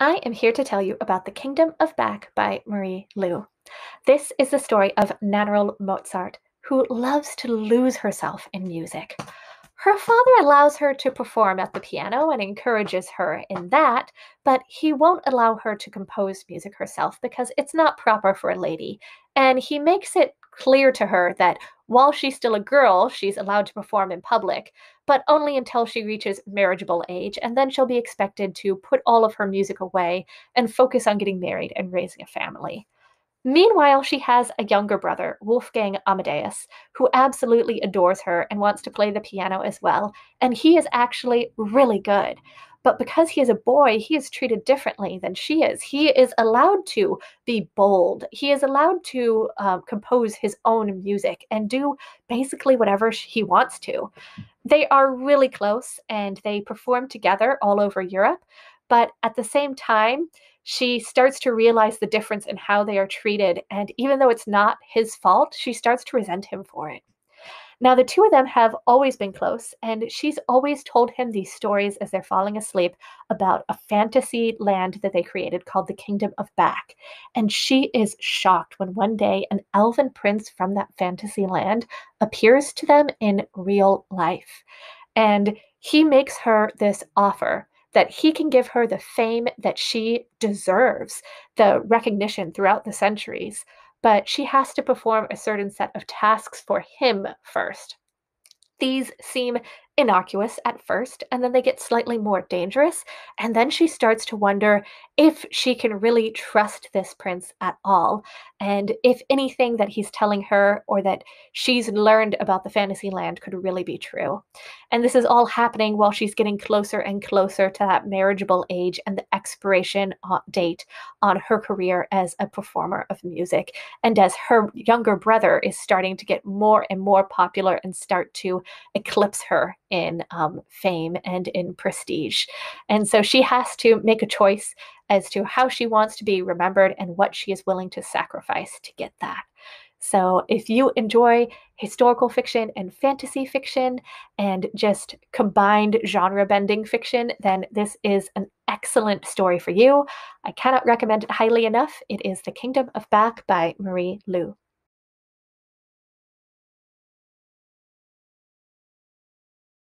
I am here to tell you about The Kingdom of Back by Marie Lu. This is the story of Nannerl Mozart, who loves to lose herself in music. Her father allows her to perform at the piano and encourages her in that, but he won't allow her to compose music herself because it's not proper for a lady. And he makes it clear to her that while she's still a girl, she's allowed to perform in public, but only until she reaches marriageable age, and then she'll be expected to put all of her music away and focus on getting married and raising a family. Meanwhile, she has a younger brother, Wolfgang Amadeus, who absolutely adores her and wants to play the piano as well, and he is actually really good. But because he is a boy, he is treated differently than she is. He is allowed to be bold. He is allowed to um, compose his own music and do basically whatever he wants to. They are really close and they perform together all over Europe. But at the same time, she starts to realize the difference in how they are treated. And even though it's not his fault, she starts to resent him for it. Now, the two of them have always been close, and she's always told him these stories as they're falling asleep about a fantasy land that they created called the Kingdom of Back. And she is shocked when one day an elven prince from that fantasy land appears to them in real life. And he makes her this offer that he can give her the fame that she deserves, the recognition throughout the centuries, but she has to perform a certain set of tasks for him first. These seem innocuous at first, and then they get slightly more dangerous. And then she starts to wonder if she can really trust this prince at all, and if anything that he's telling her or that she's learned about the fantasy land could really be true. And this is all happening while she's getting closer and closer to that marriageable age and the expiration uh, date on her career as a performer of music. And as her younger brother is starting to get more and more popular and start to eclipse her in um, fame and in prestige. And so she has to make a choice as to how she wants to be remembered and what she is willing to sacrifice to get that. So, if you enjoy historical fiction and fantasy fiction and just combined genre bending fiction, then this is an excellent story for you. I cannot recommend it highly enough. It is The Kingdom of Back by Marie Lu.